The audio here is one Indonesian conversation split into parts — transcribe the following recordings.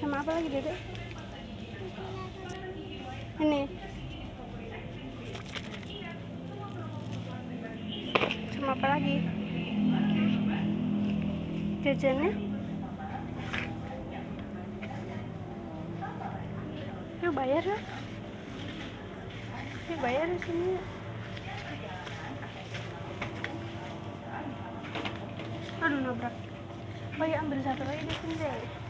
apa lagi dede? Ini. Sama apa lagi? Jajannya? Yuk bayar ya yuk bayar di sini. Aduh nabrak. Ya ambil satu lagi di sini deh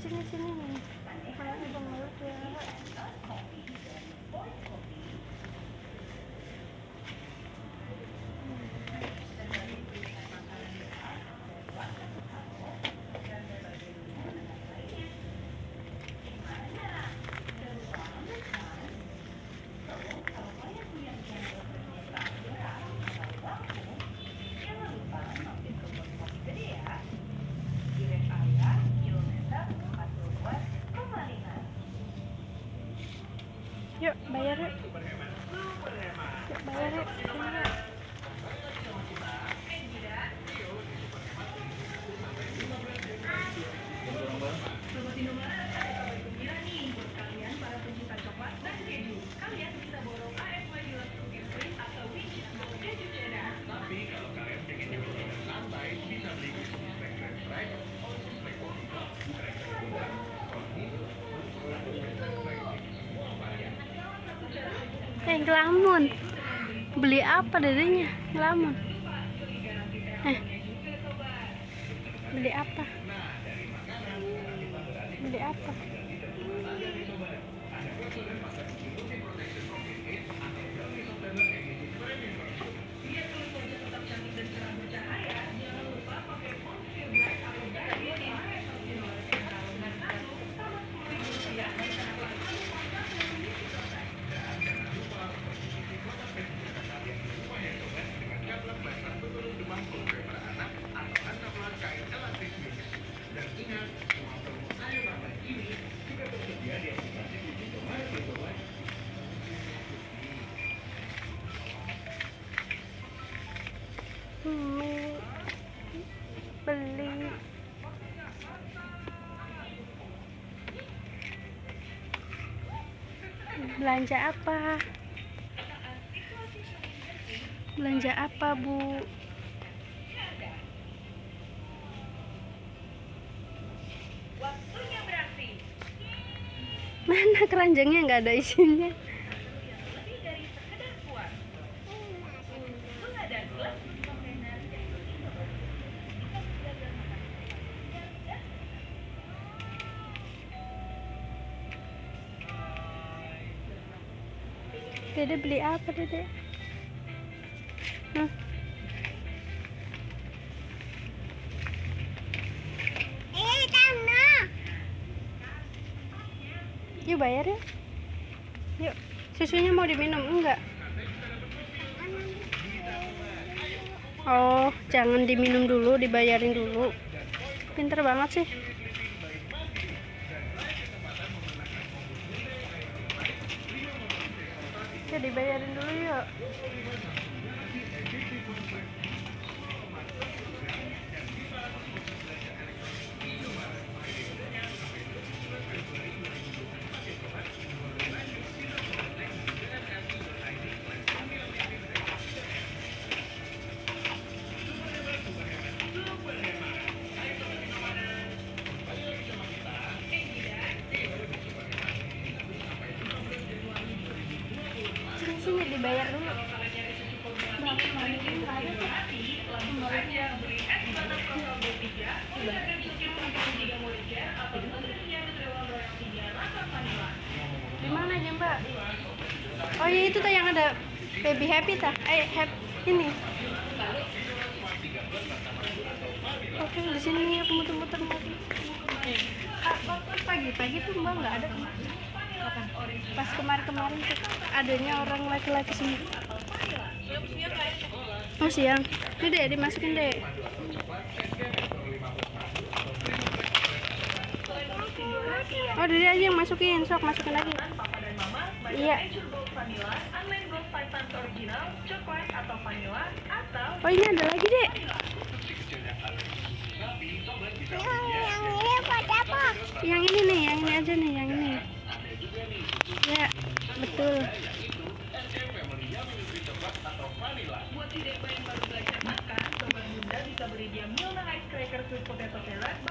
sini sini nih Kepalanya bang mulut ya yuk bayar yuk. Yuk. Bayar yuk ngelamun. Beli apa dadanya? Ngelamun. Eh. Beli apa? Beli apa? Mie beli. Belanja apa? Belanja apa bu? Mana keranjangnya? Nggak ada isinya Dede beli apa Dede? Hah? Eh, Tana. Yuk bayar ya. Yuk. Susunya mau diminum enggak? Oh, jangan diminum dulu, dibayarin dulu. Pinter banget sih. Ya dibayarin dulu yuk. Sini dibayar dulu. Di mana aja mbak? Oh iya itu tuh yang ada baby happy tah? Eh happy ini. Oke di sini aku muter-muter lagi. Pagi-pagi tuh mbak nggak ada kemarin. Pas kemarin-kemarin adanya orang laki-laki sini. Oh siang. Ini deh dimasukin deh. Oh, dia aja yang masukin, sok masukin lagi. Iya. Nature Gold Vanilla, Unlime Gold 5 Times Original, coklat atau vanilla, atau Oh ini ada lagi apa? Yang ini nih, yang ini aja nih, yang Baker sweet potato salad.